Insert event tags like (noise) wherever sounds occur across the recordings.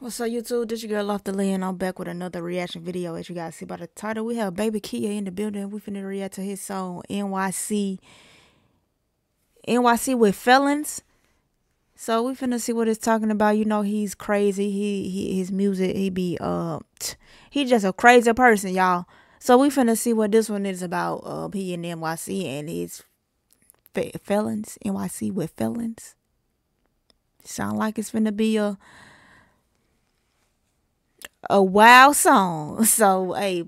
What's up, YouTube? This your girl Lofty Liyah and I'm back with another reaction video. As you guys see by the title, we have Baby Kia in the building. We finna react to his song NYC. NYC with felons. So we finna see what it's talking about. You know he's crazy. He, he his music. He be uh he just a crazy person, y'all. So we finna see what this one is about. Uh, he in NYC and his felons. NYC with felons. Sound like it's finna be a a wild song. (laughs) So, hey,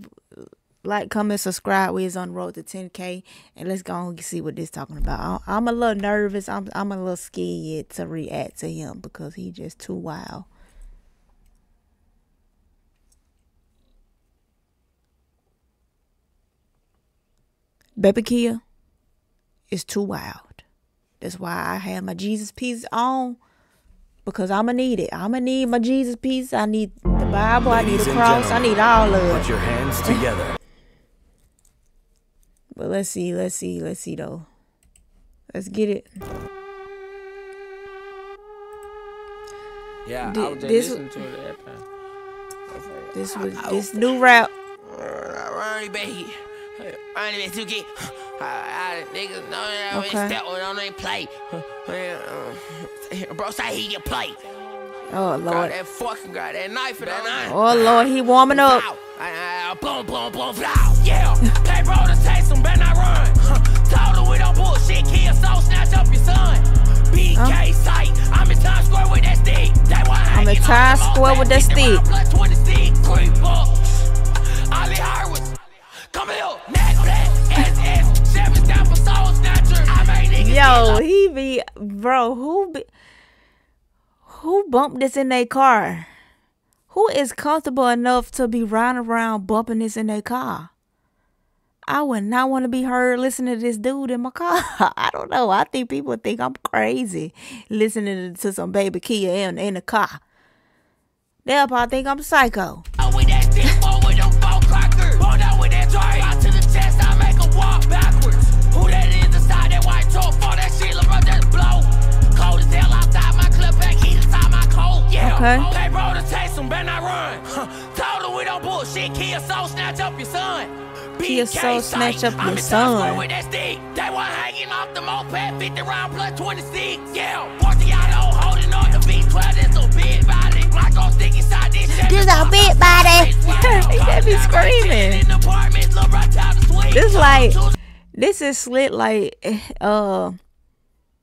like, comment, subscribe. We is on the road to 10K. And let's go and see what this talking about. I'm a little nervous. I'm, I'm a little scared to react to him because he just too wild. Baby Kia is too wild. That's why I have my Jesus piece on because I'm gonna need it. I'm gonna need my Jesus piece. I need Bible. Ladies I need a cross. I need all of it. Put your hands (laughs) together. but let's see. Let's see. Let's see though. Let's get it. Yeah, D- I was just this, listening to it. This was this new rap. Niggas know that okay. step on they play. (laughs) Bro, say he can play. Oh Lord. Got that fucking got that knife in that knife. Oh Lord, he warming up. Boom, boom, boom, flow. Yeah. Hey, bro, to take some, better not run. Told her we don't bullshit, kill, so snatch up your son. BK huh? sight. I'm in Times Square with that stick. I'm in Times Square with that stick. Yo, he be bro. Who be who bumped this in their car? Who is comfortable enough to be riding around bumping this in their car? I would not want to be heard listening to this dude in my car. (laughs) I don't know. I think people think I'm crazy listening to some baby Kia in, in the car. They'll probably think I'm psycho. Okay. Hey, bro, to taste them, better not run. Told her we don't bullshit. Kia Soul snatch up your son. Kia Soul snatch up your son. With that stick. They were hanging off the moped, 50 round plus 26. Yeah, 40 auto holding on the V12. This a big body. My stick inside this shit. This a big body. (laughs) he just be screaming. This like, this is slit like, uh,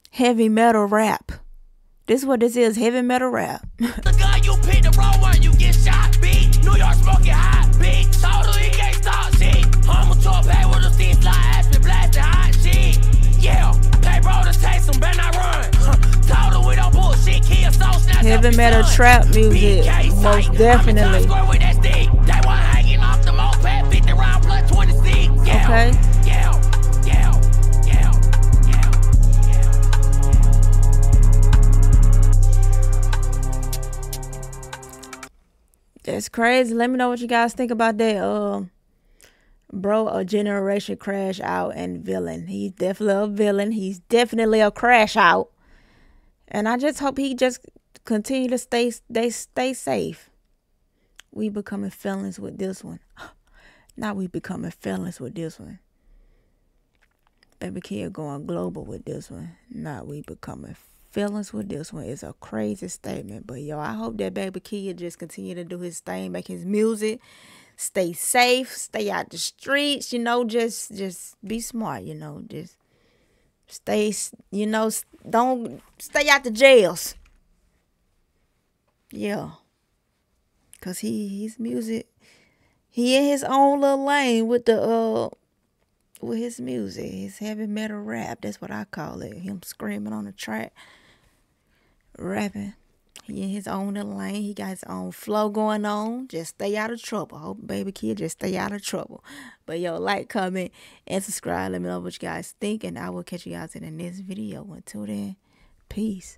heavy metal rap. This is what this is, heavy metal rap. (laughs) the guy you pick the wrong one, you get shot, beat. New York smoking hot, beat. Totally can't stop, shit. I'm a pay with the steam fly ass, been blasting hot shit. Yeah, pay bro to take some, better not run. Total, we don't bullshit, kill so snap Heavy metal trap music, most definitely. Okay. That's crazy. Let me know what you guys think about that. Uh, bro, a generation crash out and villain. He's definitely a villain. He's definitely a crash out. And I just hope he just continue to stay they stay safe. We becoming felons with this one. (gasps) Now we becoming felons with this one. Baby Kia going global with this one. Now we becoming feelings with this one is a crazy statement. But yo, I hope that baby Kia just continue to do his thing, make his music, stay safe, stay out the streets, you know, just just be smart, you know, just stay you know, don't stay out the jails. Yeah. Cause he his music he in his own little lane with the uh with his music, his heavy metal rap. That's what I call it. Him screaming on the track rapping. He in his own little lane. He got his own flow going on. Just stay out of trouble. Hope baby Kia just stay out of trouble. But yo, like, comment, and subscribe. Let me know what you guys think. And I will catch you guys in the next video. Until then, peace.